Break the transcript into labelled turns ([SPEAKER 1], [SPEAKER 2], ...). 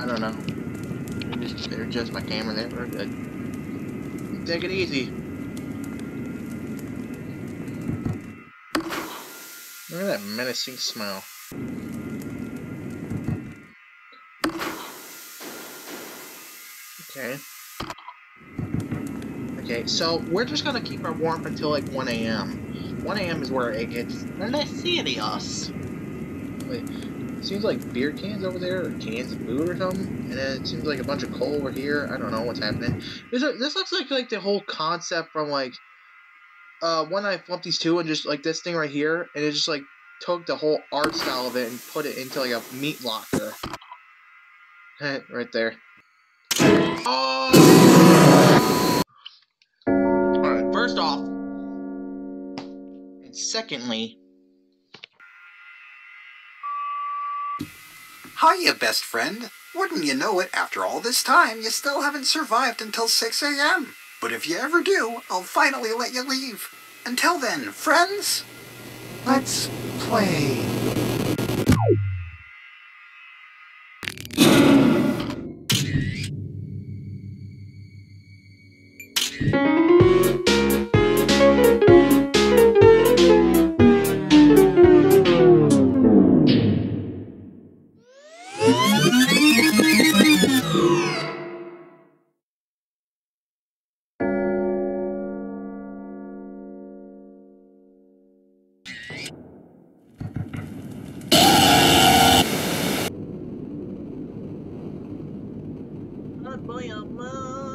[SPEAKER 1] I don't know. Just adjust my camera there. We're good. Take it easy. Look at that menacing smile. Okay. Okay, so we're just gonna keep our warmth until like 1 a.m. 1 a.m. is where it gets really. Wait, it seems like beer cans over there, or cans of food or something, and then it seems like a bunch of coal over here. I don't know what's happening. This, this looks like like the whole concept from like uh, One Night Flumpty's 2 and just like this thing right here, and it just like took the whole art style of it and put it into like a meat locker. right there. Oh! Alright, first off, and secondly,
[SPEAKER 2] Hiya, best friend. Wouldn't you know it, after all this time, you still haven't survived until 6 a.m. But if you ever do, I'll finally let you leave. Until then, friends, let's play. not by a mile.